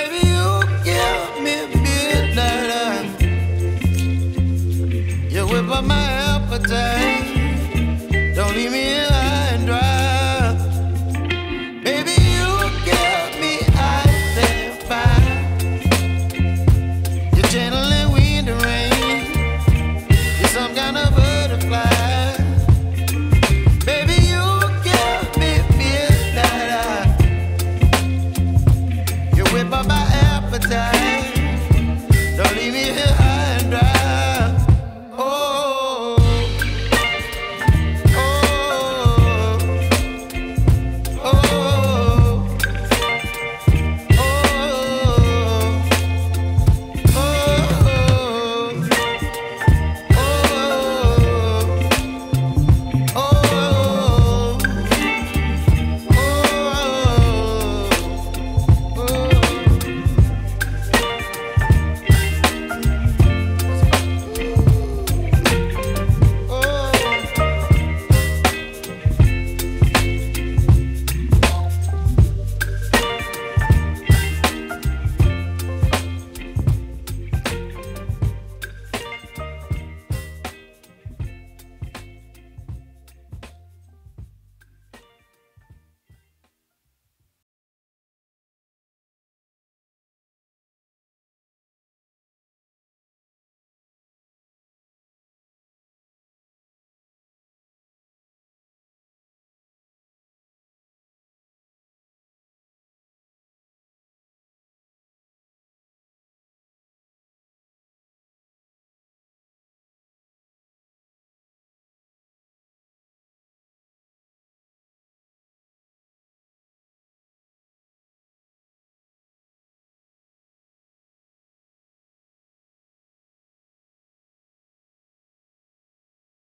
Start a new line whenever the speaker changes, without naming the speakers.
Baby, you give me midnight. You whip up my appetite.